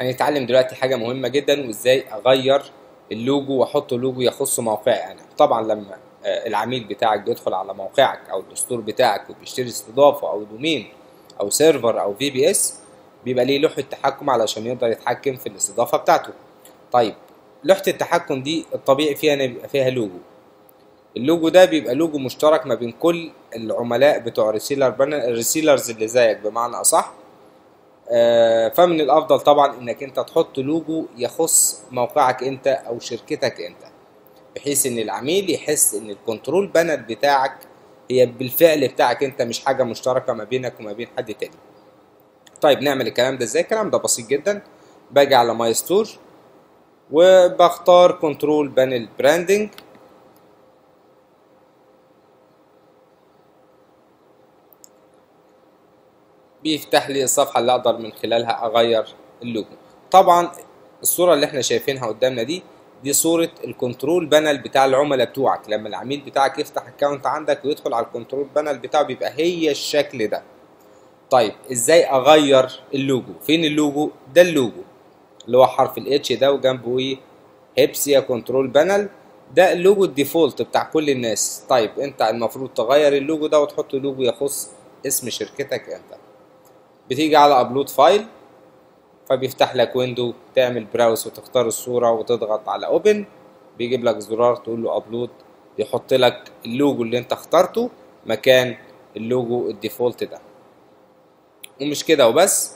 هنتعلم دلوقتي حاجة مهمة جدا وإزاي أغير اللوجو وأحط لوجو يخص موقعي أنا. طبعا لما آه، العميل بتاعك بيدخل على موقعك أو ال store بتاعك وبيشتري استضافة أو domain أو سيرفر أو VPS بيبقى ليه لوحة تحكم علشان يقدر يتحكم في الاستضافة بتاعته. طيب لوحة التحكم دي الطبيعي فيها ان بيبقى فيها لوجو. اللوجو ده بيبقى لوجو مشترك ما بين كل العملاء بتوع reseller ال resellers اللي زيك بمعنى أصح فمن الأفضل طبعا إنك أنت تحط لوجو يخص موقعك أنت أو شركتك أنت بحيث إن العميل يحس إن ال control panel بتاعك هي بالفعل بتاعك أنت مش حاجة مشتركة ما بينك وما بين حد تاني. طيب نعمل الكلام ده إزاي؟ الكلام ده بسيط جدا. باجي على my store وبختار control panel branding بيفتح لي الصفحة اللي أقدر من خلالها أغير اللوجو. طبعا الصورة اللي إحنا شايفينها قدامنا دي دي صورة ال control panel بتاع العملاء بتوعك. لما العميل بتاعك يفتح account عندك ويدخل على ال control panel بتاعه بيبقى هي الشكل ده. طيب إزاي أغير اللوجو؟ فين اللوجو؟ ده اللوجو اللي هو حرف ال H ده وجنبه إيه؟ Hepsia control panel. ده اللوجو ال default بتاع كل الناس. طيب أنت المفروض تغير اللوجو ده وتحط لوجو يخص اسم شركتك أنت. بتيجي على upload file فبيفتح لك window تعمل browse وتختار الصورة وتضغط على open بيجيب لك زرار تقول له upload يحط لك اللوجو اللي انت اخترته مكان اللوجو ال default ده. ومش كده وبس.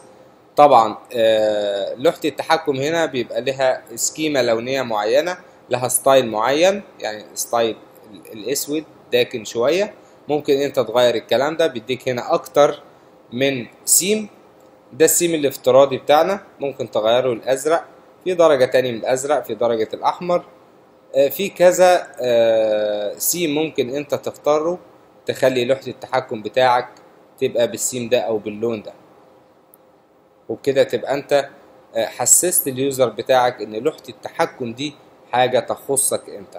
طبعا آه لوحة التحكم هنا بيبقى لها سكيمة لونية معينة لها style معين يعني style الأسود داكن شوية. ممكن انت تغير الكلام ده بيديك هنا أكتر من سيم. ده السيم الافتراضي بتاعنا ممكن تغيره الازرق في درجة تاني من الأزرق في درجة الأحمر. آه، في كذا آه، سيم ممكن أنت تختاره تخلي لوحة التحكم بتاعك تبقى بالسيم ده أو باللون ده. وبكده تبقى أنت آه، حسست ال user بتاعك إن لوحة التحكم دي حاجة تخصك أنت.